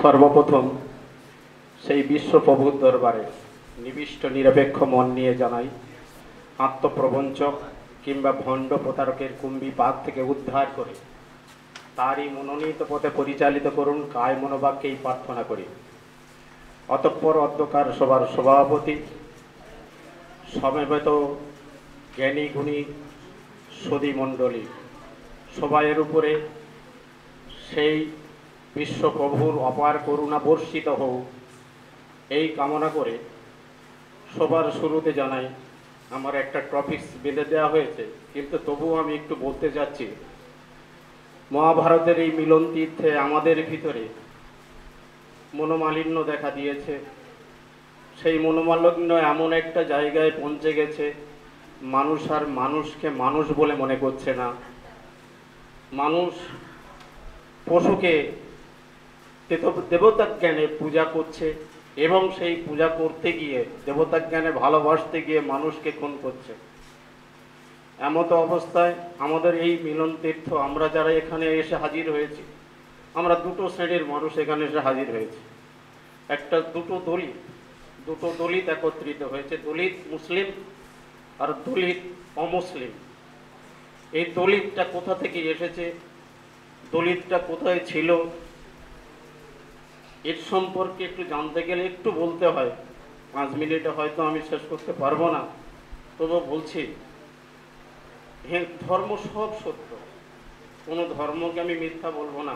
সর্বপ্রথম সেই বিশ্বপ্রভুর দরবারে নিবিষ্ট, নিরপেক্ষ মন নিয়ে জানাই। আত্মপ্রবঞ্চক কিংবা ভণ্ড প্রতারকের কুম্ভি পাক থেকে উদ্ধার করে তারই মনোনীত পথে পরিচালিত করুন কায় মনোবাক্যেই প্রার্থনা করি। অতঃপর অধ্যকার সভার সভাপতি, সমবেত জ্ঞানী গুণী সদী মণ্ডলী, সবাইয়ের উপরে সেই বিশ্বপ্রভুর অপার করুণা বর্ষিত হোক। এই কামনা করে সবার শুরুতে জানাই, আমার একটা টপিকস বেঁধে দেওয়া হয়েছে, কিন্তু তবুও আমি একটু বলতে যাচ্ছি। মহাভারতের এই মিলন তীর্থে আমাদের ভিতরে মনোমালিন্য দেখা দিয়েছে। সেই মনোমালিন্য এমন একটা জায়গায় পৌঁছে গেছে, মানুষ আর মানুষকে মানুষ বলে মনে করছে না। মানুষ পশুকে দেবতা জ্ঞানে পূজা করছে এবং সেই পূজা করতে গিয়ে দেবতা জ্ঞানে ভালোবাসতে গিয়ে মানুষকে খুন করছে। এমতো অবস্থায় আমাদের এই মিলন তীর্থ, আমরা যারা এখানে এসে হাজির হয়েছি, আমরা দুটো শ্রেণির মানুষ এখানে এসে হাজির হয়েছি। একটা দুটো দলিত দুটো দলিত একত্রিত হয়েছে, দলিত মুসলিম আর দলিত অমুসলিম। এই দলিতটা কোথা থেকে এসেছে? দলিতটা কোথায় ছিল? এর সম্পর্কে একটু জানতে গেলে একটু বলতে হয়। পাঁচ মিনিটে হয়তো আমি শেষ করতে পারব না। তবু বলছি হ্যাঁ ধর্ম সব সত্য। কোনো ধর্মকে আমি মিথ্যা বলব না।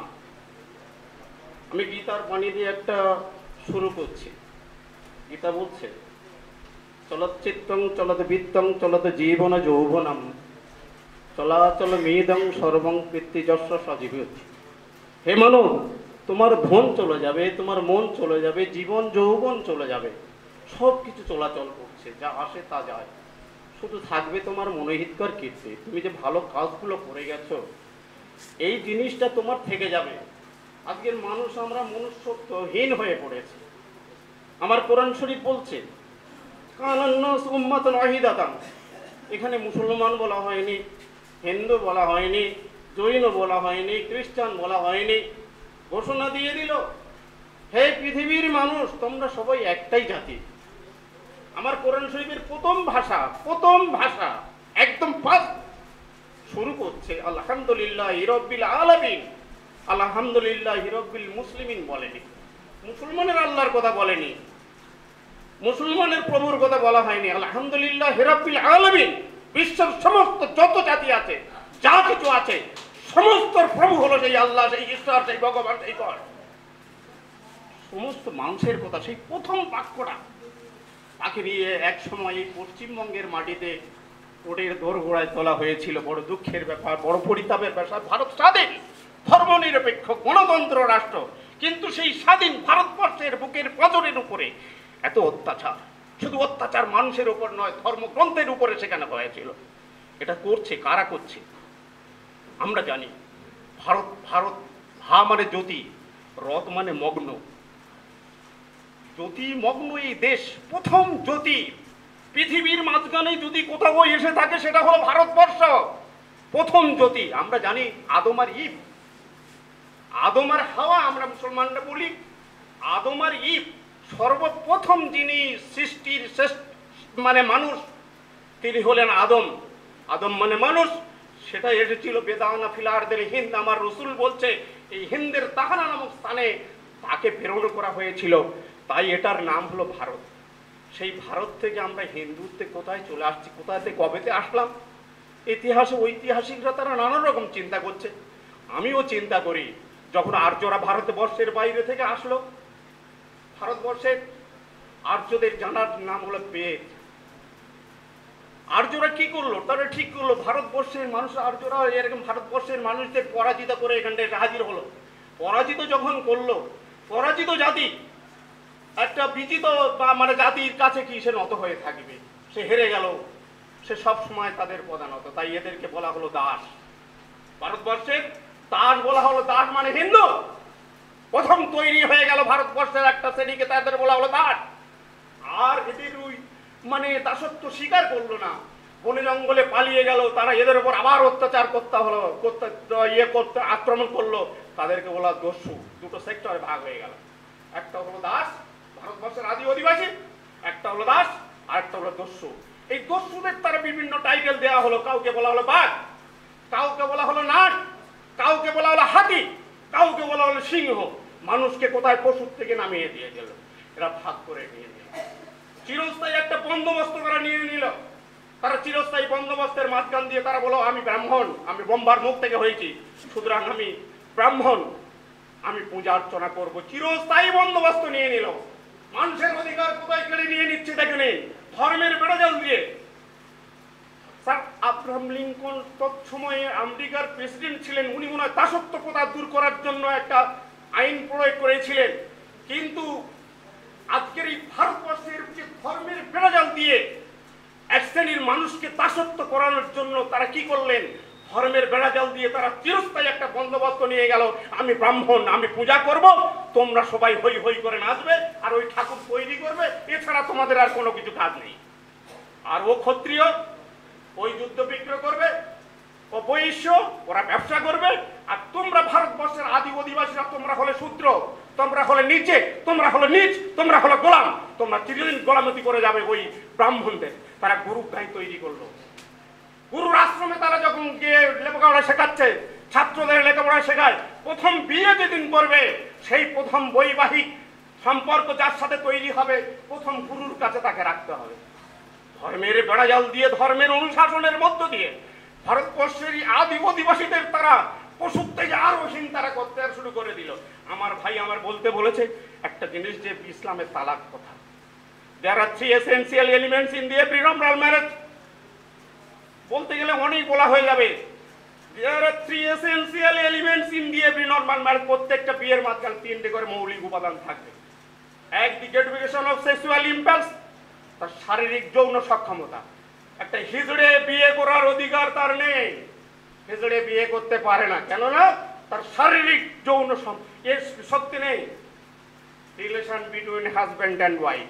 আমি গীতার বাণী দিয়ে একটা শুরু করছি। গীতা বলছে চলচ্চিত্তং চলত বিত্তং, চলত জীবন যৌবনম। চলাচল মেদং সর্বং কৃত্তিযস্য সজীব হে মানব তোমার ধন চলে যাবে, তোমার মন চলে যাবে, জীবন, যৌবন চলে যাবে। সব কিছু চলাচল করছে, যা আসে তা যায়। শুধু থাকবে তোমার মনোহিতকর কীর্তি। তুমি যে ভালো কাজগুলো করে গেছো, এই জিনিসটা তোমার থেকে যাবে। আজকের মানুষ আমরা মনুষ্যত্বহীন হয়ে পড়েছি। আমার কোরআন শরীফ বলছে এখানে মুসলমান বলা হয়নি, হিন্দু বলা হয়নি, জৈন বলা হয়নি, খ্রিস্টান বলা হয়নি। ঘোষণা দিয়ে দিল, হে পৃথিবীর মানুষ, তোমরা সবাই একটাই জাতি। আমার কোরআন শরীফের প্রথম ভাষা প্রথম ভাষা, একদম ফার্স্ট শুরু করছে, আলহামদুলিল্লাহ হিরব্বিল আলামিন। আলহামদুলিল্লাহ হিরব্বিল মুসলিমিন বলেনি। মুসলমানের আল্লাহর কথা বলেনি। মুসলমানের প্রভুর কথা বলা হয়নি। আলহামদুলিল্লাহ হিরব্বিল আলামিন। বিশ্বের সমস্ত যত জাতি আছে, যা কিছু আছে সমস্ত প্রভু হলো সেই আল্লাহ সেই ঈশ্বর সেই ভগবান সেই গড। সমস্ত মানুষের কথা, সেই প্রথম বাক্যটা তাকে নিয়ে এক সময় এই পশ্চিমবঙ্গের মাটিতে ওটের দোরগোড়ায় তোলা হয়েছিল। বড় দুঃখের ব্যাপার, বড় পরিতাপের ব্যাপার। ভারত স্বাধীন, ধর্মনিরপেক্ষ গণতন্ত্র রাষ্ট্র। কিন্তু সেই স্বাধীন ভারতবর্ষের বুকের পজরের উপরে এত অত্যাচার। শুধু অত্যাচার মানুষের উপর নয়, ধর্মগ্রন্থের উপরে সেখানে হয়েছিল। এটা করছে, কারা করছে? আমরা জানি, ভারত ভারত ভা মানে জ্যোতি, রথ মানে মগ্ন। জ্যোতি মগ্ন এই দেশ, প্রথম জ্যোতি। পৃথিবীর মাঝখানে যদি কোথাও এসে থাকে, সেটা হলো ভারতবর্ষ। প্রথম জ্যোতি, আমরা জানি আদম আর ইব আদম আর হাওয়া, আমরা মুসলমানরা বলি। আদম আর ইব সর্বপ্রথম যিনি সৃষ্টির শ্রেষ্ঠ মানে মানুষ, তিনি হলেন আদম। আদম মানে মানুষ সেটা এসেছিল বেদানা ফিলারদের। হিন্দ আমার রসুল বলছে, এই হিন্দের তাহানা নামক স্থানে তাকে প্রেরণ করা হয়েছিল। তাই এটার নাম হলো ভারত। সেই ভারত থেকে আমরা হিন্দুত্বে কোথায় চলে আসছি কোথাতে কবেতে আসলাম? ইতিহাসে ঐতিহাসিকরা তারা নানান রকম চিন্তা করছে। আমিও চিন্তা করি, যখন আর্যরা ভারতবর্ষের বাইরে থেকে আসলো, ভারতবর্ষের আর্যদের জানার নাম হলো বেদ আর্যরা কি করল? তারা ঠিক করল, ভারতবর্ষের মানুষ আর্যরা এরকম ভারতবর্ষের মানুষদের পরাজিত করে এখানটা এসে হাজির হলো। পরাজিত যখন করল, পরাজিত জাতি, একটা বিজিত বা মানে জাতির কাছে কি সে নত হয়ে থাকবে? সে হেরে গেল, সে সব সময় তাদের প্রধানত তাই এদেরকে বলা হলো দাস। ভারতবর্ষের দাস বলা হলো দাস মানে হিন্দু। প্রথম তৈরি হয়ে গেল ভারতবর্ষের একটা শ্রেণীকে তাদের বলা হলো দাস। আর এদের ওই মানে দাসত্ব স্বীকার করল না। বনে জঙ্গলে পালিয়ে গেল, তারা এদের উপর আবার অত্যাচার করতে হলো, করতে ইয়ে করতে, আক্রমণ করল। তাদেরকে বলা দস্যু, দুটো সেক্টরে ভাগ হয়ে গেল। একটা হলো দাস, ভারতবর্ষের আদি অধিবাসী, একটা হলো দাস আর একটা হলো দস্যু। এই দস্যুদের তারা বিভিন্ন টাইটেল দেওয়া হলো, কাউকে বলা হলো বাঘ, কাউকে বলা হলো নাট, কাউকে বলা হলো হাতি, কাউকে বলা হলো সিংহ। মানুষকে কোথায় পশুর থেকে নামিয়ে দিয়ে গেল? এরা ভাগ করে নিয়ে চিরস্থায়ী একটা বন্দোবস্ত করা নিয়ে নিল। তারা চিরস্থায়ী বন্দোবস্তের মাঝখান দিয়ে তারা বলো আমি ব্রাহ্মণ, আমি বোম্বার মুখ থেকে হয়েছি। সুতরাং আমি ব্রাহ্মণ, আমি পূজা অর্চনা করব। চিরস্থায়ী বন্দোবস্ত নিয়ে নিল। মানুষের অধিকার কোথায় কেড়ে নিয়ে নিচ্ছে দেখেনি ধর্মের বেড়াজাল দিয়ে। স্যার, আব্রাহাম লিঙ্কন তৎসময়ে আমেরিকার প্রেসিডেন্ট ছিলেন। উনি মনে হয় দাসত্বকতা দূর করার জন্য একটা আইন প্রয়োগ করেছিলেন। কিন্তু আজকের এই ভারতবর্ষের যে ধর্মের বেড়াজাল দিয়ে এক শ্রেণির মানুষকে দাসত্ব করানোর জন্য তারা কি করলেন? ধর্মের বেড়াজাল দিয়ে তারা চিরস্থায়ী একটা বন্দোবস্ত নিয়ে গেল। আমি ব্রাহ্মণ, আমি পূজা করব, তোমরা সবাই হই হই করে নাচবে আর ওই ঠাকুর তৈরি করবে, এছাড়া তোমাদের আর কোনো কিছু কাজ নেই। আর ও ক্ষত্রিয়, ওই যুদ্ধ বিগ্রহ করবে, ও বৈশ্য, ওরা ব্যবসা করবে, আর তোমরা ভারতবর্ষের আদি অধিবাসীরা তোমরা হলে শূদ্র। তোমরা হলে নিচে তোমরা হলে নিচ তোমরা হলে গোলাম। তোমরা চিরদিন গোলামতি করে যাবে ওই ব্রাহ্মণদের। তারা গুরু গাই তৈরি করল। গুরুর আশ্রমে তারা যখন গিয়ে লেখাপড়া শেখাচ্ছে, ছাত্রদের লেখাপড়া শেখায়, প্রথম বিয়ে যেদিন করবে, সেই প্রথম বৈবাহিক সম্পর্ক যার সাথে তৈরি হবে, প্রথম গুরুর কাছে তাকে রাখতে হবে। ধর্মের বেড়াজাল দিয়ে, ধর্মের অনুশাসনের মধ্য দিয়ে ভারতবর্ষের আদি অধিবাসীদের তারা পশুর থেকে আরও তারা করতে শুরু করে দিল। আমার ভাই আমার বলতে বলেছে, একটা জিনিস যে ইসলামের তালাক কথা। There are three essential elements in the প্রিনম্বরাল marriage বলতে গেলে অনেক বলা হয়ে যাবে। There are three essential elements in the প্রিনর্মাল marriage প্রত্যেকটা বিয়ের মাঝখানে তিনটে করে মৌলিক উপাদান থাকবে। এক the gratification of sexual impulse তার শারীরিক যৌন সক্ষমতা। একটা হিজড়ে বিয়ে করার অধিকার তার নেই। হিজড়ে বিয়ে করতে পারে না। কেননা তার শারীরিক যৌন এর শক্তি নেই। Relation between husband and wife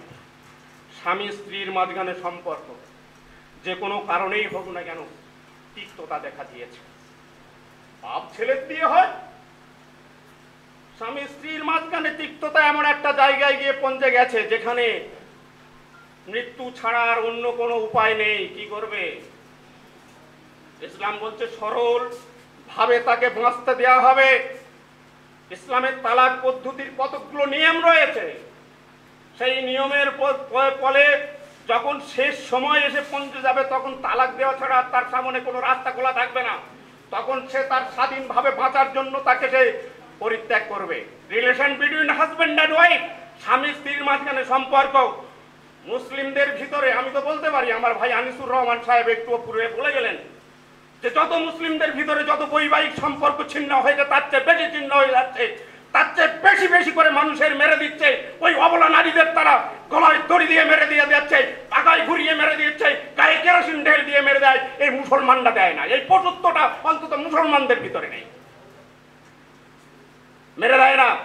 স্বামী স্ত্রীর মাঝখানে সম্পর্ক, যে কোনো কারণেই হোক না কেন তিক্ততা দেখা দিয়েছে। বাপ ছেলের বিয়ে হয়, স্বামী স্ত্রীর মাঝখানে তিক্ততা এমন একটা জায়গায় গিয়ে পৌঁছে গেছে যেখানে মৃত্যু ছাড়া আর অন্য কোনো উপায় নেই। কি করবে? ইসলাম বলছে, সরল ভাবে তাকে বাঁচতে দেওয়া হবে। ইসলামের তালাক পদ্ধতির কতগুলো নিয়ম রয়েছে, সেই নিয়মের ফলে যখন শেষ সময় এসে পৌঁছে যাবে, তখন তালাক দেওয়া ছাড়া তার সামনে কোনো রাস্তা খোলা থাকবে না। তখন সে তার স্বাধীনভাবে বাঁচার জন্য তাকে সে পরিত্যাগ করবে। Relation between husband and wife, স্বামী স্ত্রীর মাঝখানে সম্পর্ক। মুসলিমদের ভিতরে, আমি তো বলতে পারি, আমার ভাই আনিসুর রহমান সাহেব একটু পূর্বে বলে গেলেন যে যত মুসলিমদের ভিতরে যত বৈবাহিক সম্পর্ক ছিন্ন হয়েছে, তার চেয়ে বেশি ছিন্ন হয়ে যাচ্ছে। তার চেয়ে বেশি বেশি করে মানুষের মেরে দিচ্ছে। ওই অবলা নারীদের তারা গলায় দড়ি দিয়ে মেরে দিয়ে যাচ্ছে, পাকায় ঘুরিয়ে মেরে দিচ্ছে, গায়ে কেরোসিন ঢেল দিয়ে মেরে দেয়, এই মুসলমানরা দেয় না। এই পশুত্বটা অন্তত মুসলমানদের ভিতরে নেই। মেরে দেয় না।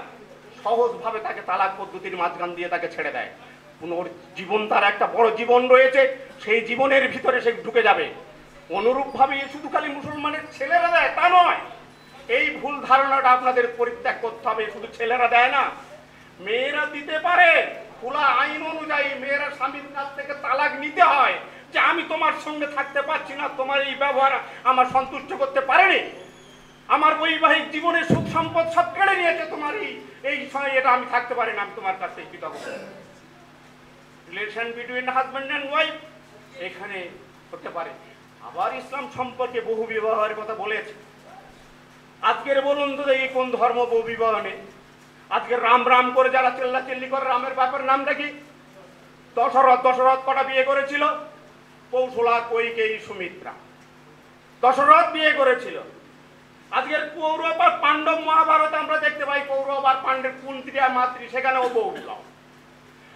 সহজভাবে তাকে তালাক পদ্ধতির মাঝখান দিয়ে তাকে ছেড়ে দেয়। পুনর জীবন তার একটা বড় জীবন রয়েছে। সেই জীবনের ভিতরে সে ঢুকে যাবে। অনুরূপভাবে এ শুধু খালি মুসলমানের ছেলেরা দেয়, তা নয়। এই ভুল ধারণাটা আপনাদের পরিত্যাগ করতে হবে, শুধু ছেলেরা দেয় না। মেয়েরা দিতে পারে, খোলা আইন অনুযায়ী মেয়েরা স্বামীর কাছ থেকে তালাক নিতে হয় যে আমি তোমার সঙ্গে থাকতে পারছি না, তোমার এই ব্যবহার আমার সন্তুষ্ট করতে পারেনি। আমার বৈবাহিক জীবনের সুখ সম্পদ সব কেড়ে নিয়েছে তোমার এই এই সময় এটা আমি থাকতে পারি না, আমি তোমার কাছে relation between husband and wife এখানে হতে পারে। আবার ইসলাম সম্পর্কে বহু বিবাহের কথা বলেছে। আজকের বলুন তো দেখি কোন ধর্ম বহু বিবাহ নেই। আজকে রাম রাম করে যারা চেল্লা চেল্লি করে, রামের বাপের নামটা কি? দশরথ দশরথ কটা বিয়ে করেছিল? কৌশলা কৈকেয়ী, সুমিত্রা। দশরথ বিয়ে করেছিল। আজকের কৌরব আর পাণ্ডব মহাভারত আমরা দেখতে পাই কৌরব আর পাণ্ডব কুন্ত্রী আর মাতৃ, সেখানেও বিবাহ।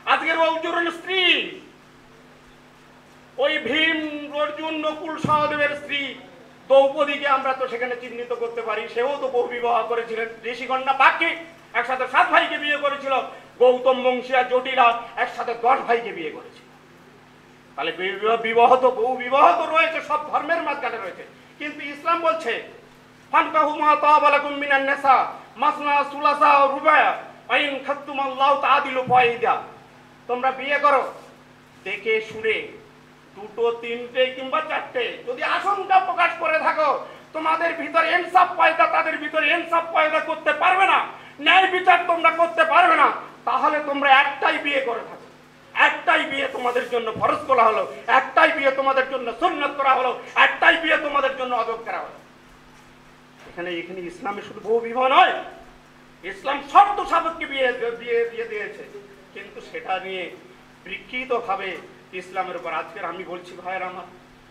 আজকের অর্জুনের স্ত্রী ওই ভীম অর্জুন নকুল সহদেবের স্ত্রী দ্রৌপদীকে আমরা তো সেখানে চিহ্নিত করতে পারি, সেও তো বহু বিবাহ করেছিলেন। ঋষিকন্যা বাক্যে একসাথে সাত ভাইকে বিয়ে করেছিল, গৌতম বংশী আর জটিলা একসাথে দশ ভাইকে বিয়ে করেছিল। তাহলে বিবাহ তো বহু বিবাহ তো রয়েছে, সব ধর্মের মাঝখানে রয়েছে। কিন্তু ইসলাম বলছে সুলাসা রুবায়া তোমরা বিয়ে করো, দেখে শুনে দুটো, তিনটে কিংবা চারটে, যদি আশঙ্কা প্রকাশ করে থাকো, তোমাদের ভিতরে ইনসাফ পয়দা তাদের ভিতরে ইনসাফ পয়দা করতে পারবে না, ন্যায় বিচার তোমরা করতে পারবে না, তাহলে তোমরা একটাই বিয়ে করে থাকো। একটাই বিয়ে তোমাদের জন্য ফরজ করা হলো, একটাই বিয়ে তোমাদের জন্য সুন্নত করা হলো, একটাই বিয়ে তোমাদের জন্য অযোগ করা হলো। এখানে এখানে ইসলামে শুধু বহু বিবাহ নয়, ইসলাম শর্ত সাপেক্ষে বিয়ে বিয়ে দিয়ে দিয়েছে। কিন্তু সেটা নিয়ে বিকৃত ভাবে ইসলামের উপর? আজকের আমি বলছি, ভাইয়ের আমার,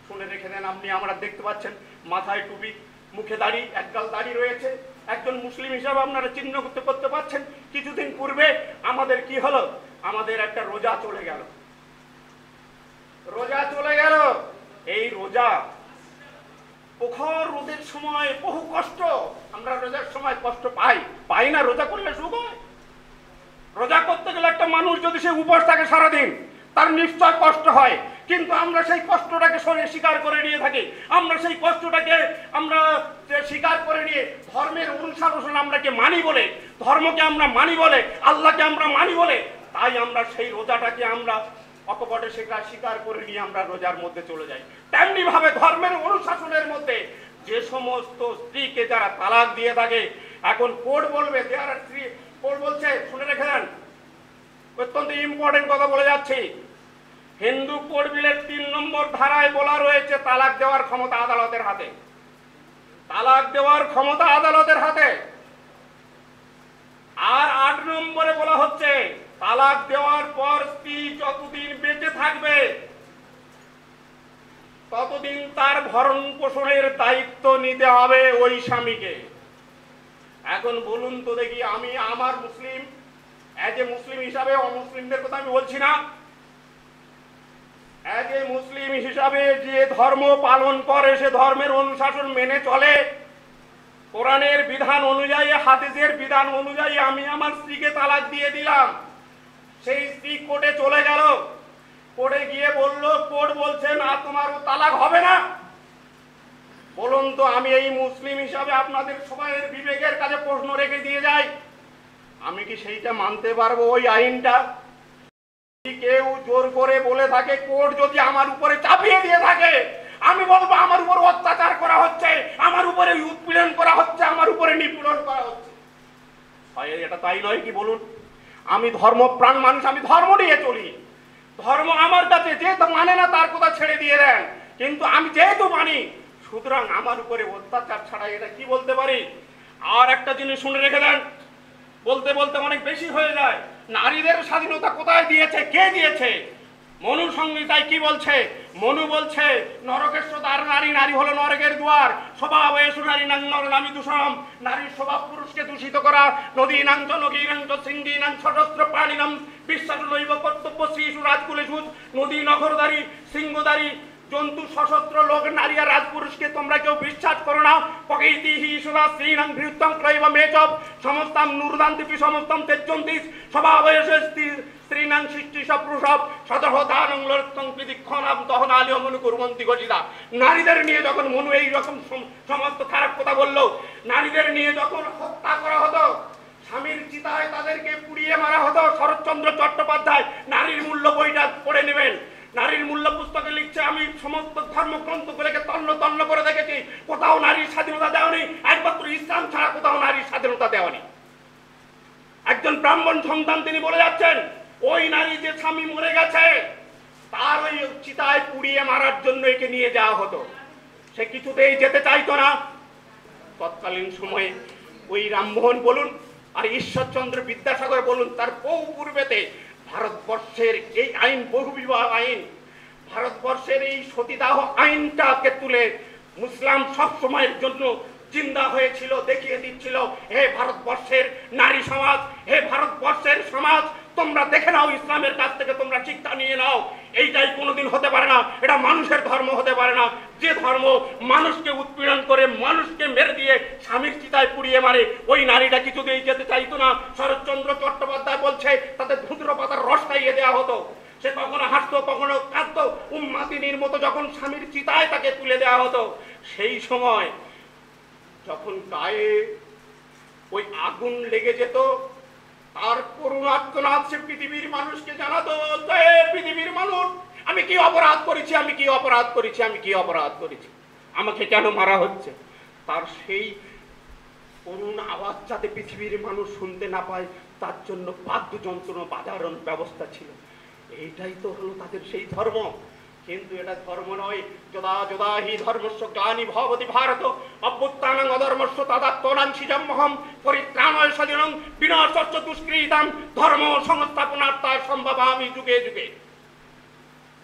শুনে রেখে দেন আপনি, আমরা দেখতে পাচ্ছেন মাথায় টুপি, মুখে দাড়ি একগাল দাড়ি রয়েছে। একজন মুসলিম হিসাবে আপনারা চিহ্ন করতে করতে পারছেন কিছুদিন পূর্বে আমাদের কি হলো? আমাদের একটা রোজা চলে গেল। রোজা চলে গেল। এই রোজা প্রখর রোদের সময় বহু কষ্ট, আমরা রোজার সময় কষ্ট পাই। পাই না, রোজা করলে সুখ হয়। রোজা করতে গেলে একটা মানুষ যদি সে উপোস থাকে সারাদিন তার নিশ্চয় কষ্ট হয়। কিন্তু আমরা সেই কষ্টটাকে সরে স্বীকার করে নিয়ে থাকি। আমরা সেই কষ্টটাকে আমরা স্বীকার করে নিয়ে ধর্মের অনুশাসন আমরাকে মানি বলে, ধর্মকে আমরা মানি বলে, আল্লাহকে আমরা মানি বলে, তাই আমরা সেই রোজাটাকে আমরা অকপটে স্বীকার স্বীকার করে নিয়ে আমরা রোজার মধ্যে চলে যাই। তেমনি ভাবে ধর্মের অনুশাসনের মধ্যে যে সমস্ত স্ত্রীকে যারা তালাক দিয়ে থাকে, এখন কোর্ট বলবে যারা স্ত্রী কোর্ট বলছে, শুনে রেখে দেন অত্যন্ত ইম্পর্টেন্ট কথা বলে যাচ্ছি। হিন্দু কোড বিলের তিন নম্বর ধারায় বলা রয়েছে, তালাক দেওয়ার ক্ষমতা আদালতের হাতে। তালাক দেওয়ার ক্ষমতা আদালতের হাতে। আর আট নম্বরে বলা হচ্ছে, তালাক দেওয়ার পর স্ত্রী যতদিন বেঁচে থাকবে, ততদিন তার ভরণ পোষণের দায়িত্ব নিতে হবে ওই স্বামীকে। এখন বলুন তো দেখি, আমি আমার মুসলিম অ্যাজ এ মুসলিম হিসাবে অমুসলিমদের কথা আমি বলছি না। অ্যাজ এ মুসলিম হিসাবে যে ধর্ম পালন করে, সে ধর্মের অনুশাসন মেনে চলে। কোরআনের বিধান অনুযায়ী, হাদিসের বিধান অনুযায়ী আমি আমার স্ত্রীকে তালাক দিয়ে দিলাম। সেই স্ত্রী কোর্টে চলে গেল। কোর্টে গিয়ে বলল, কোর্ট বলছে, না, তোমার তালাক হবে না। বলুন তো, আমি এই মুসলিম হিসাবে আপনাদের সবাই বিবেকের কাছে প্রশ্ন রেখে দিয়ে যাই। আমি কি সেইটা মানতে পারব ওই আইনটা? কেউ জোর করে বলে থাকে, কোর্ট যদি আমার উপরে চাপিয়ে দিয়ে থাকে, আমি বলব আমার উপর অত্যাচার করা হচ্ছে, আমার উপরে উৎপীড়ন করা হচ্ছে, আমার উপরে নিপীড়ন করা হচ্ছে। এটা তাই নয় কি বলুন? আমি ধর্মপ্রাণ মানুষ, আমি ধর্ম নিয়ে চলি। ধর্ম আমার কাছে যেহেতু মানে না, তার কথা ছেড়ে দিয়ে দেন। কিন্তু আমি যেহেতু মানি, সুতরাং আমার উপরে অত্যাচার ছাড়া এটা কি বলতে পারি? আর একটা জিনিস শুনে রেখে দেন বলতে বলতে অনেক বেশি হয়ে যায়। নারীদের স্বাধীনতা কোথায় দিয়েছে? কে দিয়েছে? মনু সংহিতায় কি বলছে? মনু বলছে, নরকেশ্বর দ্বার নারী নারী হলো নরকের দুয়ার। স্বভাব এসু নারী নাং নর নামী দূষণ নারীর স্বভাব পুরুষকে দূষিত করা। নদী নাং চ নদী নাং চ নাং সশস্ত্র প্রাণী নাম। বিশ্বাস নৈব কর্তব্য শ্রী রাজকুলে সুজ নদী নগরদারি সিংহদারি জন্তু সশস্ত্র লোক, নারী আর রাজপুরুষকে তোমরা কেউ বিশ্বাস করো না। পকেইতি হি সুদা শ্রীনাং বৃত্তং ক্রৈব মেচব সমস্তাম নুরদান্তিপি সমস্তম তেজন্তিস। স্বভাব স্ত্রীনাং সৃষ্টি সপ্রসব সদহ দানং বিদিক্ষণাম তখন আলিও মনু কুরমন্তি গজিদা নারীদের নিয়ে যখন মনু এই রকম সমস্ত খারাপ কথা বলল, নারীদের নিয়ে যখন হত্যা করা হতো, স্বামীর চিতায় তাদেরকে পুড়িয়ে মারা হতো, শরৎচন্দ্র চট্টোপাধ্যায় নারীর মূল্য বইটা পড়ে নেবেন। নারীর মূল্য পুস্তকে লিখছে, আমি সমস্ত ধর্মগ্রন্থগুলোকে তন্ন তন্ন করে দেখেছি। কোথাও নারীর স্বাধীনতা দেওয়ানি, একমাত্র ইসলাম ছাড়া কোথাও নারীর স্বাধীনতা দেওয়ানি। একজন ব্রাহ্মণ সন্তান তিনি বলে যাচ্ছেন, ওই নারী যে স্বামী মরে গেছে, তার ওই চিতায় পুড়িয়ে মারার জন্য একে নিয়ে যাওয়া হতো। সে কিছুতেই যেতে চাইতো না। তৎকালীন সময়ে ওই রামমোহন বলুন আর ঈশ্বরচন্দ্র বিদ্যাসাগর বলুন, তার বহু পূর্বেতে ভারতবর্ষের এই আইন, বহুবিবাহ আইন, ভারতবর্ষের এই সতীদাহ আইনটাকে তুলে মুসলাম সব সময়ের জন্য চিন্তা হয়েছিল, দেখিয়ে দিচ্ছিল। হে ভারতবর্ষের নারী সমাজ, হে ভারতবর্ষের সমাজ তোমরা দেখে নাও ইসলামের কাছ থেকে, তোমরা শিক্ষা নিয়ে নাও। এইটাই কোনোদিন হতে পারে না। এটা মানুষের ধর্ম হতে পারে না। যে ধর্ম মানুষকে উৎপীড়ন করে, মানুষকে মেরে দিয়ে স্বামীর চিতায় পুড়িয়ে মারে, ওই নারীটা কিছুতেই যেতে চাইতো না। শরৎচন্দ্র চট্টোপাধ্যায় বলছে, তাতে ধুদ্র পাতার রস খাইয়ে দেওয়া হতো। সে কখনো হাসতো, কখনো কাঁদতো। উম্মাতিনীর মতো যখন স্বামীর চিতায় তাকে তুলে দেওয়া হতো, সেই সময় যখন গায়ে ওই আগুন লেগে যেত তার করুণ আত্মনাথ সে পৃথিবীর মানুষকে জানাতো পৃথিবীর মানুষ, আমি কি অপরাধ করেছি, আমি কি অপরাধ করেছি, আমি কি অপরাধ করেছি? আমাকে কেন মারা হচ্ছে? তার সেই করুণ আওয়াজ যাতে পৃথিবীর মানুষ শুনতে না পায়, তার জন্য বাদ্যযন্ত্র বাজারণ ব্যবস্থা ছিল। এইটাই তো হলো তাদের সেই ধর্ম। কিন্তু এটা ধর্ম নয়। যদা যদা হি ধর্মস্য গ্লানি ভবতি ভারত, অভ্যুত্থানং অধর্মস্য তদাত্মনাংশিজম মহম পরিত্রাণয় সদিনং বিনাশস্য দুষ্কৃতাম ধর্ম সংস্থাপনার্থা সম্ভবামি যুগে যুগে।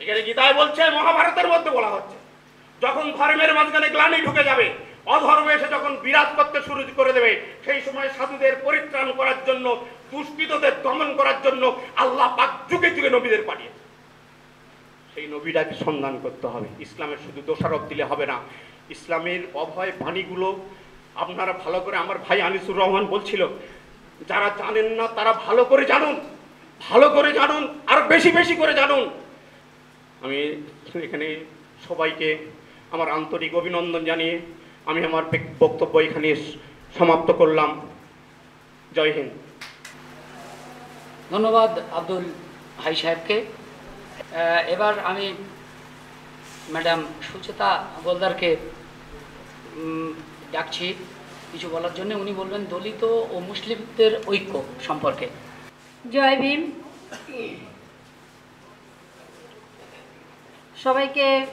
এখানে গীতায় বলছে, মহাভারতের মধ্যে বলা হচ্ছে, যখন ধর্মের মাঝখানে গ্লানি ঢুকে যাবে, অধর্ম এসে যখন বিরাজ করতে শুরু করে দেবে, সেই সময় সাধুদের পরিত্রাণ করার জন্য, দুষ্কৃতদের দমন করার জন্য আল্লাহ পাক যুগে যুগে নবীদের পাঠিয়ে সেই নবীটাকে সন্ধান করতে হবে। ইসলামের শুধু দোষারোপ দিলে হবে না। ইসলামের অভয় বাণীগুলো আপনারা ভালো করে, আমার ভাই আনিসুর রহমান বলছিল, যারা জানেন না তারা ভালো করে জানুন, ভালো করে জানুন, আর বেশি বেশি করে জানুন। আমি এখানে সবাইকে আমার আন্তরিক অভিনন্দন জানিয়ে আমি আমার বক্তব্য এখানে সমাপ্ত করলাম। জয় হিন্দ। ধন্যবাদ আব্দুল ভাই সাহেবকে। এবার আমি ম্যাডাম সুচেতা গোলদারকে ডাকছি কিছু বলার জন্য। উনি বলবেন, দলিত ও মুসলিমদের ঐক্য সম্পর্কে। জয় ভীম। সবাইকে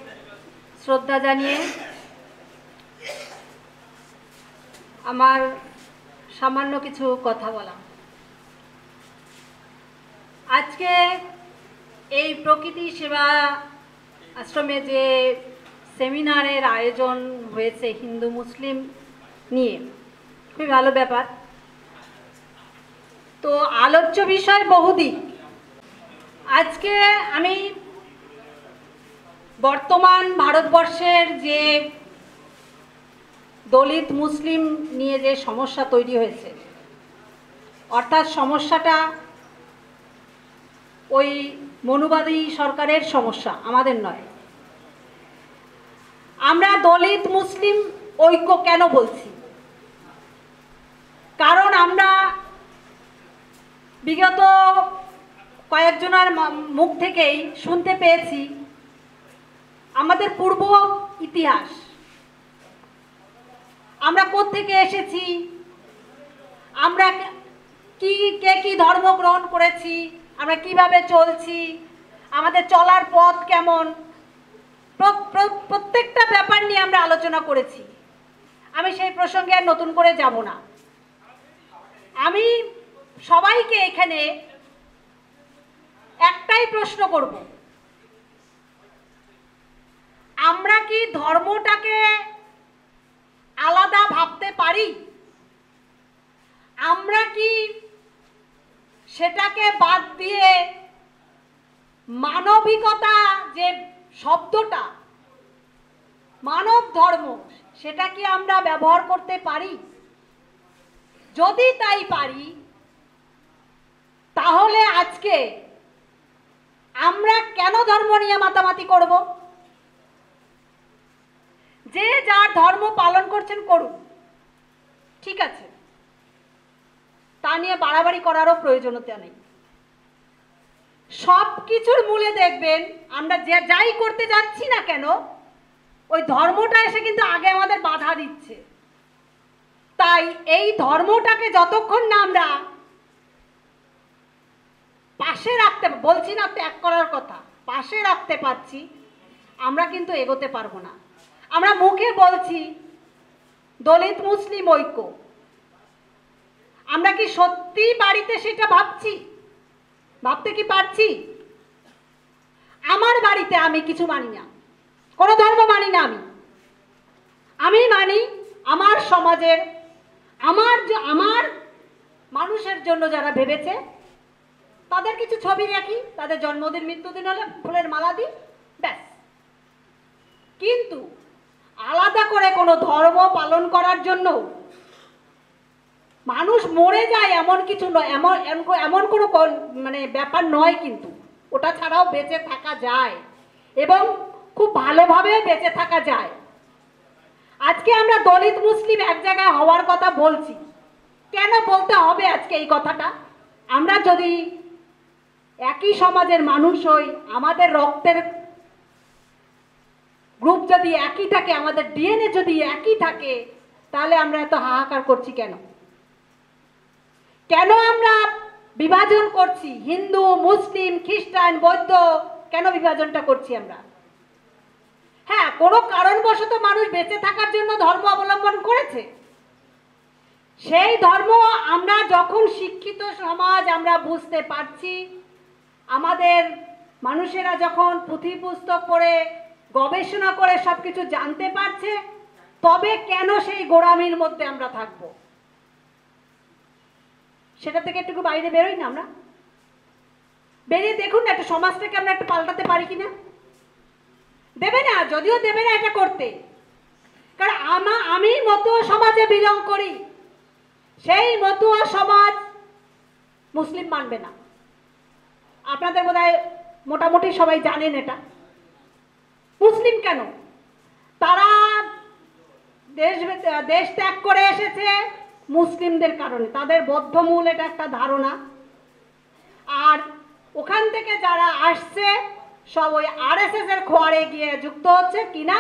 শ্রদ্ধা জানিয়ে আমার সামান্য কিছু কথা বলা আজকে এই প্রকৃতি সেবা আশ্রমে যে সেমিনারের আয়োজন হয়েছে হিন্দু মুসলিম নিয়ে, খুবই ভালো ব্যাপার। তো আলোচ্য বিষয় বহুদিক। আজকে আমি বর্তমান ভারতবর্ষের যে দলিত মুসলিম নিয়ে যে সমস্যা তৈরি হয়েছে, অর্থাৎ সমস্যাটা ওই মনুবাদী সরকারের সমস্যা, আমাদের নয়। আমরা দলিত মুসলিম ঐক্য কেন বলছি? কারণ আমরা বিগত কয়েকজনের মুখ থেকেই শুনতে পেয়েছি, আমাদের পূর্ব ইতিহাস। আমরা থেকে এসেছি? আমরা কে- কি কে ধর্ম গ্রহণ করেছি? আমরা কীভাবে চলছি? আমাদের চলার পথ কেমন? প্র- প্র- প্রত্যেকটা ব্যাপার নিয়ে আমরা আলোচনা করেছি। আমি সেই প্রসঙ্গে আর নতুন করে যাব না। আমি সবাইকে এখানে একটাই প্রশ্ন করব। আমরা কি ধর্মটাকে আলাদা ভাবতে পারি? আমরা কি সেটাকে বাদ দিয়ে মানবিকতা যে শব্দটা, মানব ধর্ম সেটা কি আমরা ব্যবহার করতে পারি? যদি তাই পারি, তাহলে আজকে আমরা কেন ধর্ম নিয়ে মাতামাতি করব? যে যার ধর্ম পালন করছেন করুন। ঠিক আছে। তা নিয়ে বাড়াবাড়ি করারও প্রয়োজনীয়তা নেই। সব কিছুর মূলে দেখবেন, আমরা যে যাই করতে যাচ্ছি না কেন, ওই ধর্মটা এসে কিন্তু আগে আমাদের বাধা দিচ্ছে। তাই এই ধর্মটাকে যতক্ষণ না আমরা পাশে রাখতে, বলছি না ত্যাগ করার কথা, পাশে রাখতে পারছি, আমরা কিন্তু এগোতে পারব না। আমরা মুখে বলছি, দলিত মুসলিম ঐক্য। আমরা কি সত্যি বাড়িতে সেটা ভাবছি? ভাবতে কি পারছি? আমার বাড়িতে আমি কিছু মানি না। কোনো ধর্ম মানি না আমি। আমি মানি আমার সমাজের, আমার আমার মানুষের জন্য যারা ভেবেছে, তাদের কিছু ছবি রাখি, তাদের জন্মদিন, মৃত্যুদিন হলে ফুলের মালা দিই, ব্যাস। কিন্তু আলাদা করে কোনো ধর্ম পালন করার জন্য মানুষ মরে যায় এমন কিছু নয়, এমন, এমন- কোনো মানে ব্যাপার নয় কিন্তু। ওটা ছাড়াও বেঁচে থাকা যায় এবং খুব ভালোভাবে বেঁচে থাকা যায়। আজকে আমরা দলিত মুসলিম এক জায়গায় হওয়ার কথা বলছি। কেন বলতে হবে আজকে এই কথাটা? আমরা যদি একই সমাজের মানুষ হই, আমাদের রক্তের গ্রুপ যদি একই থাকে, আমাদের ডিএনএ যদি একই থাকে, তাহলে আমরা এত হাহাকার করছি কেন? কেন আমরা বিভাজন করছি? হিন্দু, মুসলিম, খ্রিস্টান, বৌদ্ধ, কেন বিভাজনটা করছি আমরা? হ্যাঁ কোনো কারণবশত মানুষ বেঁচে থাকার জন্য ধর্ম অবলম্বন করেছে। সেই ধর্ম আমরা যখন শিক্ষিত সমাজ আমরা বুঝতে পারছি, আমাদের মানুষেরা যখন পুঁথি পুস্তক পড়ে, গবেষণা করে সব কিছু জানতে পারছে, তবে কেন সেই গোড়ামির মধ্যে আমরা থাকব? সেটা থেকে একটু বাইরে বেরোই না আমরা। বেরিয়ে দেখুন না, একটা সমাজটাকে আমরা একটু পাল্টাতে পারি কিনা। দেবে না, যদিও দেবে না এটা করতে। কারণ আমা, আমি মতুয়া সমাজে বিলং করি। সেই মতুয়া সমাজ মুসলিম মানবে না। আপনাদের বোধ মোটামুটি সবাই জানেন এটা। মুসলিম কেন? তারা দেশ দেশ ত্যাগ করে এসেছে। মুসলিমদের কারণে। তাদের বদ্ধমূল এটা একটা ধারণা। আর ওখান থেকে যারা আসছে, সব ওই আরএসএস এর খোয়ারে গিয়ে যুক্ত হচ্ছে কিনা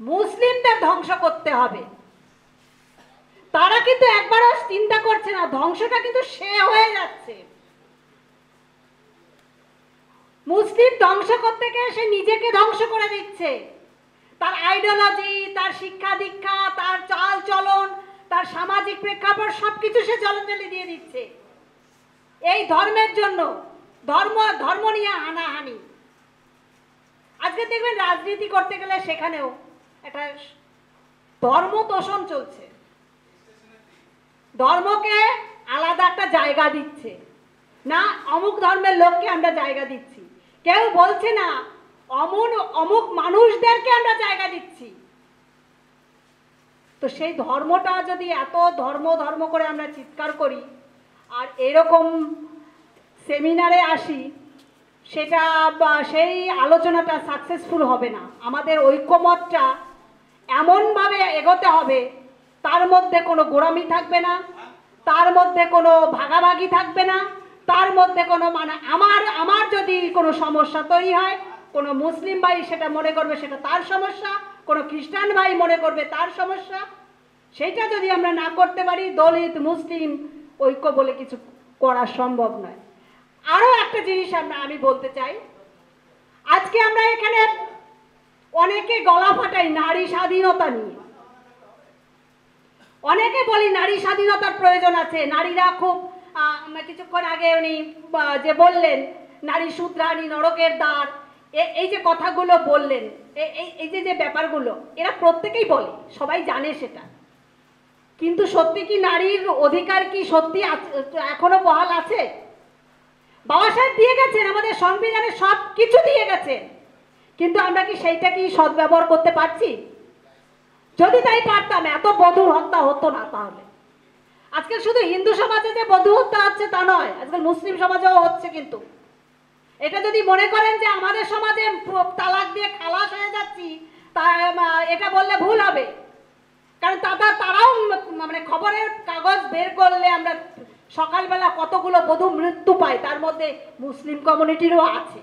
মুসলিমদের ধ্বংস করতে হবে। তারা কিন্তু একবারও চিন্তা করছে না, ধ্বংসটা কিন্তু সে হয়ে যাচ্ছে। মুসলিম ধ্বংস করতে গিয়ে সে নিজেকে ধ্বংস করে দিচ্ছে। তার আইডিওলজি তার শিক্ষা দীক্ষা, তার চাল চলন তার সামাজিক প্রেক্ষাপট সবকিছু সে জলঞ্জলি দিয়ে দিচ্ছে। এই ধর্মের জন্য ধর্ম ধর্ম নিয়ে হানাহানি। আজকে দেখবেন রাজনীতি করতে গেলে সেখানেও একটা ধর্ম তোষণ চলছে। ধর্মকে আলাদা একটা জায়গা দিচ্ছে। না, অমুক ধর্মের লোককে আমরা জায়গা দিচ্ছি। কেউ বলছে না, অমন, অমুক মানুষদেরকে আমরা জায়গা দিচ্ছি। তো সেই ধর্মটা যদি এত ধর্ম ধর্ম করে আমরা চিৎকার করি, আর এরকম সেমিনারে আসি, সেটা বা সেই আলোচনাটা সাকসেসফুল হবে না। আমাদের ঐক্যমতটা এমনভাবে এগোতে হবে, তার মধ্যে কোনো গোড়ামি থাকবে না, তার মধ্যে কোনো ভাগাভাগি থাকবে না, তার মধ্যে কোনো মানে আমার আমার যদি কোনো সমস্যা তৈরি হয়, কোনো মুসলিম ভাই সেটা মনে করবে সেটা তার সমস্যা কোনো খ্রিস্টান ভাই মনে করবে তার সমস্যা? সেটা যদি আমরা না করতে পারি, দলিত, মুসলিম ঐক্য বলে কিছু করা সম্ভব নয়। আরও একটা জিনিস আমরা, আমি বলতে চাই। আজকে আমরা এখানে অনেকে গলা ফাটাই নারী স্বাধীনতা নিয়ে। অনেকে বলি নারী স্বাধীনতার প্রয়োজন আছে। নারীরা খুব কিছুক্ষণ আগে উনি যে বললেন, নারী শুদ্রাণী নরকের দ্বার এই যে কথাগুলো বললেন এই এই যে যে ব্যাপারগুলো, এরা প্রত্যেকেই বলে, সবাই জানে সেটা। কিন্তু সত্যি কি নারীর অধিকার কি সত্যি এখনও বহাল আছে? বাবা সাহেব দিয়ে গেছেন, আমাদের সংবিধানে সব কিছু দিয়ে গেছেন। কিন্তু আমরা কি সেইটা কি সদ্ব্যবহার করতে পারছি? যদি তাই পারতাম, এত বধূ হত্যা হতো না তাহলে। আজকাল শুধু হিন্দু সমাজে যে বধূ হত্যা হচ্ছে তা নয়, আজকাল মুসলিম সমাজেও হচ্ছে কিন্তু। এটা যদি মনে করেন যে আমাদের সমাজে তালাক দিয়ে খালাস হয়ে যাচ্ছি, তা এটা বললে ভুল হবে। কারণ তারা, তারাও মানে খবরের কাগজ বের করলে আমরা সকালবেলা কতগুলো বধূ মৃত্যু পাই তার মধ্যে মুসলিম কমিউনিটিরও আছে।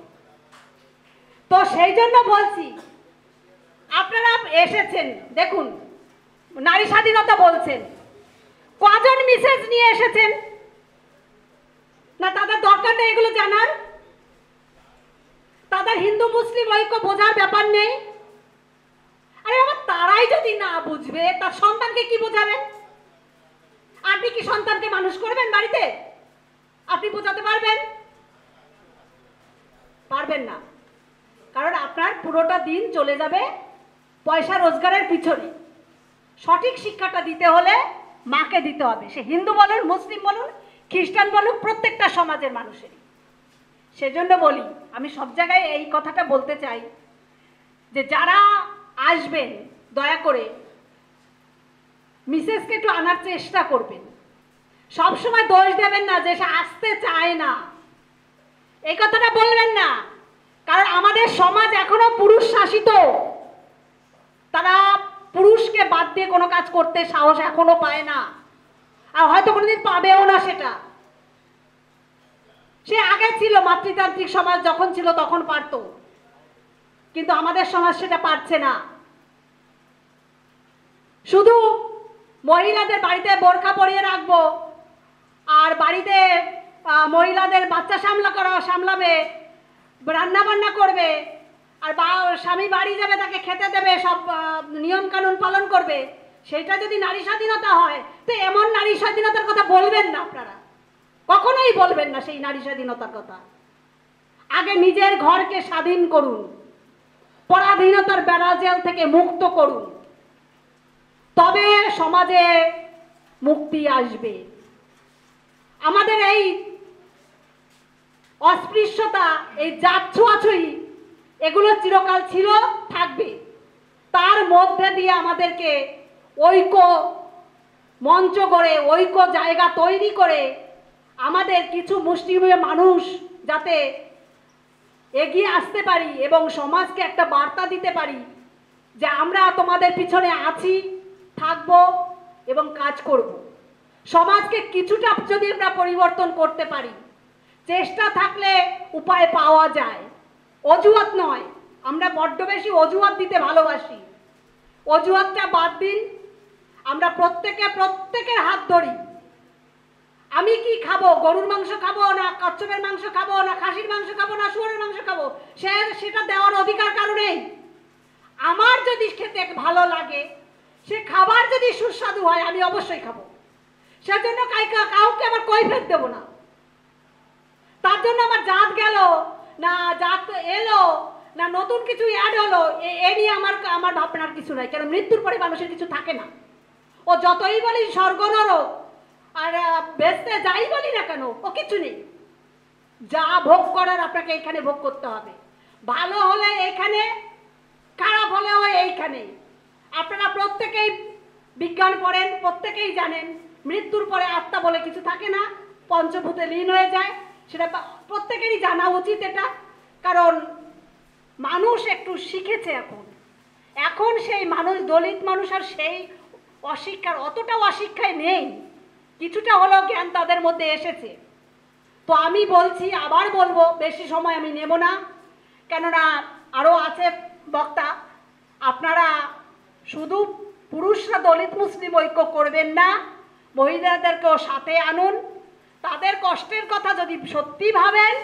তো সেই জন্য বলছি, আপনারা এসেছেন, দেখুন, নারী স্বাধীনতা বলছেন। কজন মিসেজ নিয়ে এসেছেন? না, তাদের দরকার নেই এগুলো জানার? তাদের হিন্দু মুসলিম ঐক্য বোঝার ব্যাপার নেই। আরে বাবা, তারাই যদি না বুঝবে, তার সন্তানকে কি বোঝাবেন আপনি কি সন্তানকে মানুষ করবেন বাড়িতে? আপনি বোঝাতে পারবেন? পারবেন না। কারণ আপনার পুরোটা দিন চলে যাবে পয়সা রোজগারের পিছনে। সঠিক শিক্ষাটা দিতে হলে মাকে দিতে হবে। সে হিন্দু বলুন, মুসলিম বলুন, খ্রিস্টান বলুন, প্রত্যেকটা সমাজের মানুষেরই। সেজন্য বলি, আমি সব জায়গায় এই কথাটা বলতে চাই যে যারা আসবেন, দয়া করে মিসেসকে একটু আনার চেষ্টা করবেন। সবসময় দোষ দেবেন না যে সে আসতে চায় না। এই কথাটা বলবেন না, কারণ আমাদের সমাজ এখনও পুরুষ শাসিত। তারা পুরুষকে বাদ দিয়ে কোনো কাজ করতে সাহস এখনও পায় না। আর হয়তো কোনোদিন পাবেও না সেটা। সে আগে ছিল, মাতৃতান্ত্রিক সমাজ যখন ছিল তখন পারতো। কিন্তু আমাদের সমাজ সেটা পারছে না। শুধু মহিলাদের বাড়িতে বোরখা পরিয়ে রাখব আর বাড়িতে মহিলাদের বাচ্চা সামলা করা, সামলাবে রান্না বান্না করবে, আর বা, স্বামী বাড়ি যাবে, তাকে খেতে দেবে, সব নিয়ম কানুন পালন করবে, সেইটা যদি নারী স্বাধীনতা হয়, তো এমন নারী স্বাধীনতার কথা বলবেন না আপনারা। কখনোই বলবেন না সেই নারী স্বাধীনতার কথা। আগে নিজের ঘরকে স্বাধীন করুন, পরাধীনতার বেড়াজেল থেকে মুক্ত করুন। তবে সমাজে মুক্তি আসবে। আমাদের এই অস্পৃশ্যতা, এই জাত ছোঁয়াছুঁই এগুলো চিরকাল ছিল, থাকবে। তার মধ্যে দিয়ে আমাদেরকে ঐক্য মঞ্চ করে ঐক্য জায়গা তৈরি করে আমাদের কিছু মুষ্টিমেয় মানুষ যাতে এগিয়ে আসতে পারি এবং সমাজকে একটা বার্তা দিতে পারি যে আমরা তোমাদের পিছনে আছি, থাকব এবং কাজ করব। সমাজকে কিছুটা যদি আমরা পরিবর্তন করতে পারি, চেষ্টা থাকলে উপায় পাওয়া যায়। অজুহাত নয়, আমরা বড্ড বেশি অজুহাত দিতে ভালোবাসি। অজুহাতটা বাদ দিন, আমরা প্রত্যেকে প্রত্যেকের হাত ধরি। আমি কি খাব? গরুর মাংস খাব না কচ্ছপের মাংস খাব না খাসির মাংস খাব না শুয়োরের মাংস খাব? সে সেটা দেওয়ার অধিকার কারণেই আমার যদি খেতে ভালো লাগে, সে খাবার যদি সুস্বাদু হয়, আমি অবশ্যই খাব। সেজন্য কাউকে আমার কৈফেত দেবো না। তার জন্য আমার জাত গেল, না জাত এলো, না নতুন কিছু অ্যাড হলো, এ- নিয়ে আমার আমার ভাবনার কিছু নাই। কেন মৃত্যুর পরে মানুষের কিছু থাকে না। ও যতই বলি স্বর্গ নরক আর আহ, যাই বলি না কেন ও কিছু নেই। যা ভোগ করার আপনাকে এখানে ভোগ করতে হবে। ভালো হলে এখানে খারাপ হলেও এইখানে। আপনারা প্রত্যেকেই বিজ্ঞান পড়েন প্রত্যেকেই জানেন মৃত্যুর পরে আত্মা বলে কিছু থাকে না পঞ্চভূতে লীন হয়ে যায় সেটা প্রত্যেকেরই জানা উচিত এটা। কারণ মানুষ একটু শিখেছে এখন। এখন সেই মানুষ দলিত মানুষ আর সেই অশিক্ষার অতটাও অশিক্ষায় নেই। কিছুটা হলেও জ্ঞান তাদের মধ্যে এসেছে। তো আমি বলছি, আবার বলব, বেশি সময় আমি নেব না। কেননা আরও আছে বক্তা, আপনারা শুধু পুরুষরা দলিত মুসলিম ঐক্য করবেন না, মহিলাদেরকেও সাথে আনুন। তাদের কষ্টের কথা যদি সত্যি ভাবেন,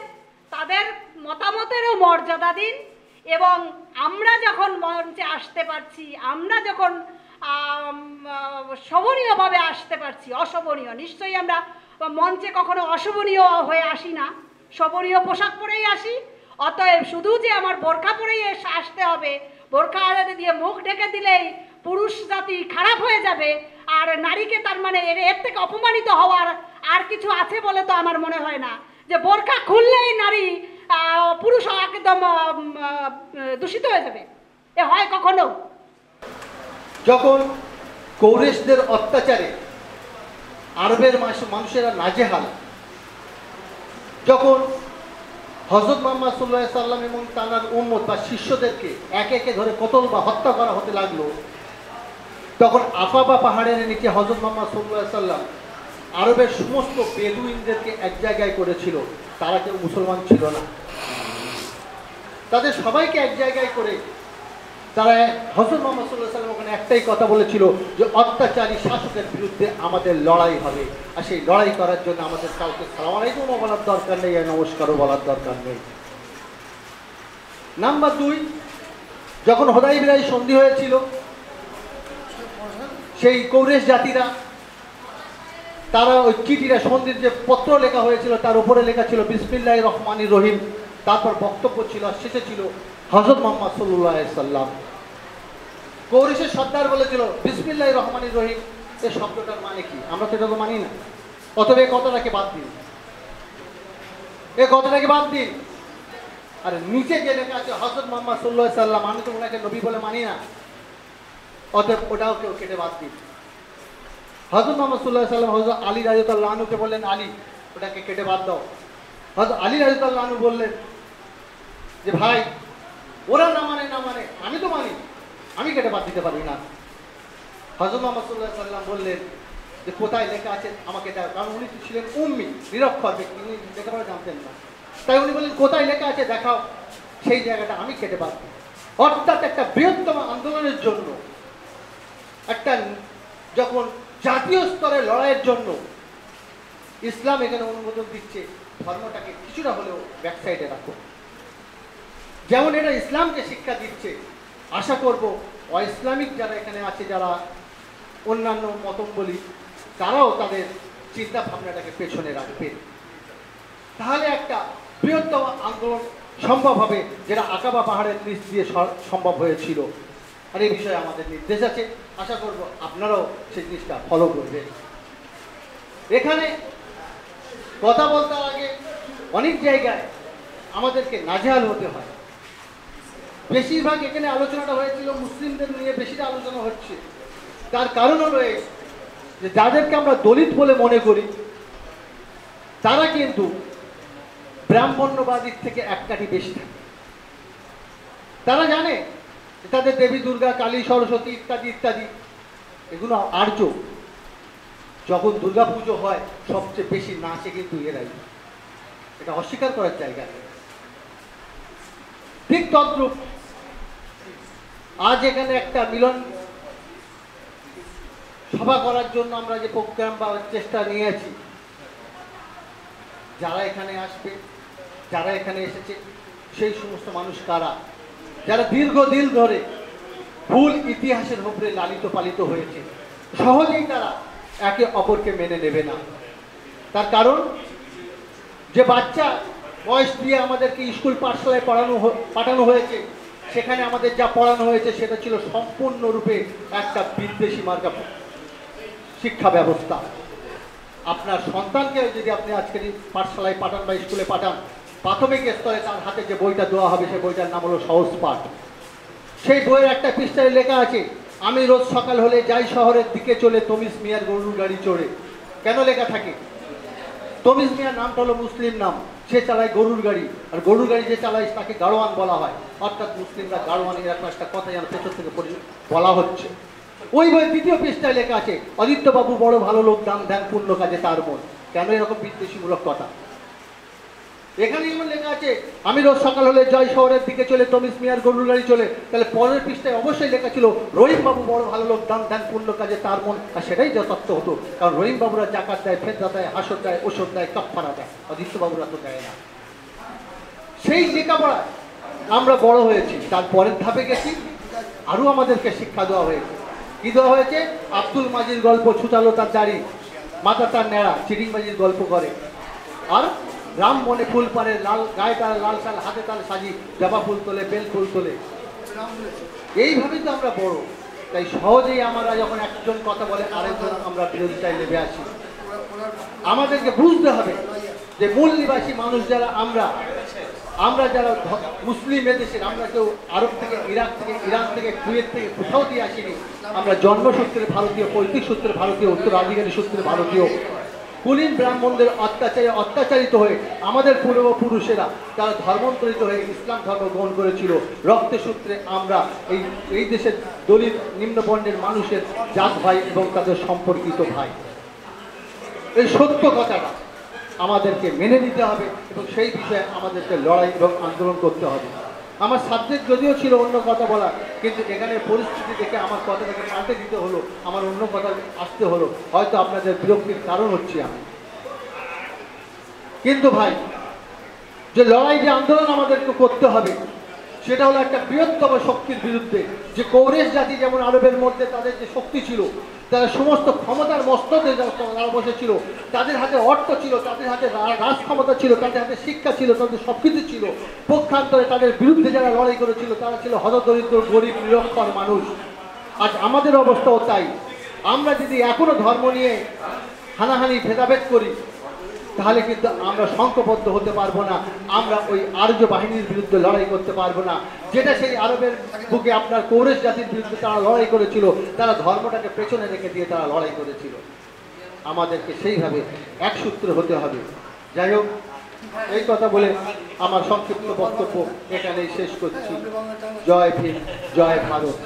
তাদের মতামতেরও মর্যাদা দিন এবং আমরা যখন মঞ্চে আসতে পারছি, আমরা যখন শোভনীয়ভাবে আসতে পারছি, অশোভনীয়। নিশ্চয়ই আমরা মঞ্চে কখনো অশোভনীয় হয়ে আসি না। শোভনীয় পোশাক পরেই আসি, অতএব শুধু যে আমার বোরখা পরেই আসতে হবে, বোরখা আলাদা দিয়ে মুখ ঢেকে দিলেই পুরুষ জাতি খারাপ হয়ে যাবে, আর নারীকে তার মানে এর থেকে অপমানিত হওয়ার আর কিছু আছে বলে তো আমার মনে হয় না। যে বোরখা খুললেই নারী পুরুষ একদম দূষিত হয়ে যাবে। এ হয় কখনো? যখন কৌরেশদের অত্যাচারে আরবের মানুষেরা নাজেহাল, যখন হজরত মোহাম্মদ সাল্লাহ সাল্লাম এবং তানার উম্মত বা শিষ্যদেরকে একে একে ধরে কতল বা হত্যা করা হতে লাগল, তখন আফাবা পাহাড়ের নিচে হজরত মোহাম্মদ সাল্লাহ সাল্লাম আরবের সমস্ত বেদুইনদেরকে এক জায়গায় করেছিল, তারা কেউ মুসলমান ছিল না। তাদের সবাইকে এক জায়গায় করে তারা হজরত মোহাম্মদ সাল্লাহ সাল্লাম ওখানে একটাই কথা বলেছিল যে অত্যাচারী শাসকের বিরুদ্ধে আমাদের লড়াই হবে। আর সেই লড়াই করার জন্য আমাদের কাউকে সালাম আলাইকুমও বলার দরকার নেই, আর নমস্কারও বলার দরকার নেই। নাম্বার দুই, যখন হোদাই বিরাই সন্ধি হয়েছিল, সেই কৌরেশ জাতিরা, তারা ওই চিঠিটা সন্ধির যে পত্র লেখা হয়েছিল, তার উপরে লেখা ছিল বিসমিল্লাহ রহমানি রহিম। তারপর বক্তব্য ছিল শেষে ছিল হজরত মোহাম্মদ সাল্লাহ সাল্লাম কৌরিশের সর্দার বলেছিল বিসমিল্লাহ রহমানির রহিম। এ শব্দটার মানে কি? আমরা এটা তো মানি না। অতএব এ কথাটাকে বাদ দিন। এ কথাটাকে বাদ দিন। আর নিচে যে লেখা আছে হজরত মোহাম্মদ সাল্লাহ সাল্লাম, আমি তো ওনাকে নবী বলে মানি না। অতএব ওটাও কেউ কেটে বাদ দিন। হজরত মোহাম্মদ সাল্লাহ সাল্লাম হজরত আলী রাজতাল্লাহ আনুকে বললেন, আলী, ওটাকে কেটে বাদ দাও। হজরত আলী রাজতাল্লাহ আনু বললেন যে, ভাই ওরা না মানে না মানে আমি তো মানি। আমি কেটে বাদ দিতে পারি না। হজরত মোহাম্মদ সাল্লাহ সাল্লাম বললেন যে, কোথায় লেখা আছে? আমাকে দেয় কারণ উনি ছিলেন উম্মি, নিরক্ষর ব্যক্তি। উনি লেখাপড়া জানতেন না। তাই উনি বললেন, কোথায় লেখা আছে? দেখাও। সেই জায়গাটা আমি কেটে পারব অর্থাৎ একটা বৃহত্তম আন্দোলনের জন্য, একটা যখন জাতীয় স্তরে লড়াইয়ের জন্য ইসলাম এখানে অনুমোদন দিচ্ছে, ধর্মটাকে কিছুটা হলেও ব্যাকসাইডে রাখো যেমন এটা ইসলামকে শিক্ষা দিচ্ছে, আশা করব অইসলামিক যারা এখানে আছে, যারা অন্যান্য মতম বলি তারাও তাদের চিন্তা ভাবনাটাকে পেছনে রাখবে। তাহলে একটা বৃহত্তম আন্দোলন সম্ভব হবে যেটা আকাবা পাহাড়ের নিচ দিয়ে সম্ভব হয়েছিল। আর এই বিষয়ে আমাদের নির্দেশ আছে। আশা করব আপনারাও সেই জিনিসটা ফলো করবেন। এখানে কথা বলতে আগে অনেক জায়গায় আমাদেরকে নাজেহাল হতে হয়। বেশিরভাগ এখানে আলোচনাটা হয়েছিল মুসলিমদের নিয়ে বেশিটা আলোচনা হচ্ছে। তার কারণ হলো এই যে যাদেরকে আমরা দলিত বলে মনে করি, তারা কিন্তু ব্রাহ্মণ্যবাদীর থেকে এক কাঠি বেশি থাকে। তারা জানে তাদের দেবী দুর্গা, কালী, সরস্বতী ইত্যাদি ইত্যাদি, এগুলো আর্য। যখন দুর্গা পুজো হয়, সবচেয়ে বেশি নাচে কিন্তু এরাই। এটা অস্বীকার করার জায়গা। ঠিক তদ্রুপ আজ এখানে একটা মিলন সভা করার জন্য আমরা যে প্রোগ্রাম বা চেষ্টা নিয়েছি, যারা এখানে আসবে, যারা এখানে এসেছে, সেই সমস্ত মানুষ কারা? যারা দীর্ঘদিন ধরে ভুল ইতিহাসের উপরে লালিত পালিত হয়েছে, সহজেই তারা একে অপরকে মেনে নেবে না। তার কারণ, যে বাচ্চা বয়স দিয়ে আমাদেরকে স্কুল পাঠশালায় পড়ানো পাঠানো হয়েছে সেখানে আমাদের যা পড়ানো হয়েছে সেটা ছিল সম্পূর্ণরূপে একটা বিদ্বেষী মার্কা শিক্ষা ব্যবস্থা। আপনার সন্তানকে যদি আপনি আজকের পাঠশালায় পাঠান বা স্কুলে পাঠান, প্রাথমিক স্তরে তার হাতে যে বইটা দেওয়া হবে সেই বইটার নাম হলো সহজ পাঠ। সেই বইয়ের একটা পৃষ্ঠায় লেখা আছে, আমি রোজ সকাল হলে যাই শহরের দিকে চলে তমিস মিয়ার গরুর গাড়ি চড়ে। কেন লেখা থাকে? তমিজ মিয়ার নামটা হলো মুসলিম নাম। সে চালায় গরুর গাড়ি। আর গরুর গাড়ি যে চালায়, তাকে গাড়োয়ান বলা হয়। অর্থাৎ মুসলিমরা গাড়োয়ান এরকম একটা কথা যেন পেছন থেকে বলা হচ্ছে। ওই বই দ্বিতীয় পৃষ্ঠায় লেখা আছে, অদিত্যবাবু বড় ভালো লোক দান দেন পূর্ণ কাজে তার মন। কেন এরকম বিদ্বেষীমূলক কথা? এখানে যেমন লেখা আছে, আমি রোজ সকাল হলে জয় শহরের দিকে চলে তমিস মিয়ার গরুর গাড়ি চলে। তাহলে পরের পৃষ্ঠায় অবশ্যই লেখা ছিল, রহিম বাবু বড় ভালো লোক, দান, দেন পূর্ণ কাজে তার মন। আর সেটাই যথার্থ হতো, কারণ রহিম বাবুরা জাকাত দেয় ফেদা দেয়, হাসর দেয়, ওষুধ দেয় কাপ্পারা দেয় অদিত্য বাবুরা তো দেয় না। সেই লেখাপড়ায় আমরা বড় হয়েছি তারপরের ধাপে গেছি, আরও আমাদেরকে শিক্ষা দেওয়া হয়েছে। কি দেওয়া হয়েছে? আব্দুল মাজির গল্প ছুটালো তার দাড়ি মাথা তার নেড়া চিটিংবাজির গল্প করে। আর রাম মনে ফুল পারে, লাল গায়ে তার লাল শাল হাতে তার সাজি জবা ফুল তোলে, বেল ফুল তোলে। এইভাবেই তো আমরা বড়। তাই সহজেই আমরা যখন একজন কথা বলে আরেকজন আমরা বিরোধিতায় নেমে আসি। আমাদেরকে বুঝতে হবে যে মূল নিবাসী মানুষ যারা আমরা আমরা যারা মুসলিম এদেশের, আমরা কেউ আরব থেকে ইরাক থেকে, ইরান থেকে, কুয়েত থেকে কোথাও দিয়ে আসিনি। আমরা জন্মসূত্রে ভারতীয়, পৈতৃক সূত্রে ভারতীয়, উত্তরাধিকারী সূত্রে ভারতীয়। কুলীন ব্রাহ্মণদের অত্যাচারে অত্যাচারিত হয়ে আমাদের পূর্বপুরুষেরা তারা ধর্মান্তরিত হয়ে ইসলাম ধর্ম গ্রহণ করেছিল। রক্তের সূত্রে আমরা এই এই দেশের দলিত নিম্নবর্ণের মানুষের জাত ভাই এবং তাদের সম্পর্কিত ভাই। এই সত্য কথাটা আমাদেরকে মেনে নিতে হবে এবং সেই বিষয়ে আমাদেরকে লড়াই এবং আন্দোলন করতে হবে। আমার সাবজেক্ট যদিও ছিল অন্য কথা বলা, কিন্তু এখানে পরিস্থিতি দেখে আমার কথাটাকে পাল্টে দিতে হলো, আমার অন্য কথা আসতে হলো। হয়তো আপনাদের বিরক্তির কারণ হচ্ছে আমি। কিন্তু ভাই, যে লড়াই, যে আন্দোলন আমাদেরকে করতে হবে সেটা হলো একটা বৃহত্তম শক্তির বিরুদ্ধে। যে কৌরেশ জাতি যেমন আরবের মধ্যে তাদের যে শক্তি ছিল, তারা সমস্ত ক্ষমতার মস্তকে তারা বসেছিল তাদের হাতে অর্থ ছিল, তাদের হাতে রাজ ক্ষমতা ছিল, তাদের হাতে শিক্ষা ছিল, তাদের সব কিছু ছিল। পক্ষান্তরে তাদের বিরুদ্ধে যারা লড়াই করেছিল, তারা ছিল হতদরিদ্র গরিব, নিরক্ষর মানুষ। আজ আমাদের অবস্থাও তাই। আমরা যদি এখনও ধর্ম নিয়ে হানাহানি, ভেদাভেদ করি তাহলে কিন্তু আমরা সংঘবদ্ধ হতে পারব না, আমরা ওই আর্য বাহিনীর বিরুদ্ধে লড়াই করতে পারব না। যেটা সেই আরবের বুকে আপনার কৌরেশ জাতির বিরুদ্ধে তারা লড়াই করেছিল, তারা ধর্মটাকে পেছনে রেখে দিয়ে তারা লড়াই করেছিল। আমাদেরকে সেইভাবে এক সূত্রে হতে হবে। যাই হোক, এই কথা বলে আমার সংক্ষিপ্ত বক্তব্য এখানেই শেষ করছি। জয় ভীম, জয় ভারত।